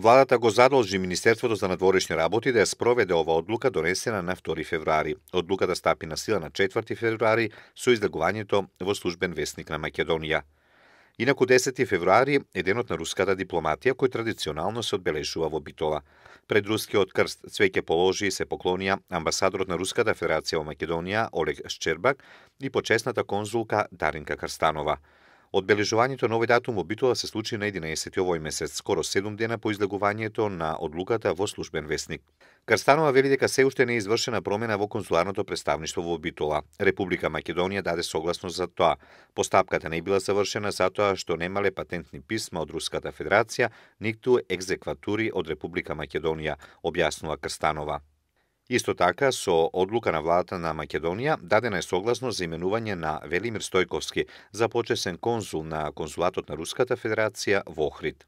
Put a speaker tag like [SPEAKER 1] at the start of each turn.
[SPEAKER 1] Владата го задолжи Министерството за надворешни работи да ја спроведе ова одлука донесена на 2 февруари. Одлуката стапи на сила на 4 февруари со излегувањето во службен вестник на Македонија. Инаку 10 февруари е денот на руската дипломатија кој традиционално се одбележува во Битола. Пред рускиот крст цвеќе положи и се поклонија амбасадорот на Руската Федерација во Македонија Олег Шчербак и почесната конзулка Даринка Карстанова. Одбележувањето на овој датум обитува се случи на 11 овој месец, скоро 7 дена по излегувањето на одлуката во службен вестник. Карстанова вели дека се уште не е извршена промена во консуларното представништво во Битола. Република Македонија даде согласност за тоа. Постапката не била завршена затоа што немале патентни писма од Руската Федерација, ниту екзекватури од Република Македонија, објаснува Карстанова. Исто така, со одлука на владата на Македонија, дадена е согласност за именување на Велимир Стојковски за почесен конзул на консулатот на Руската Федерација во Охрид.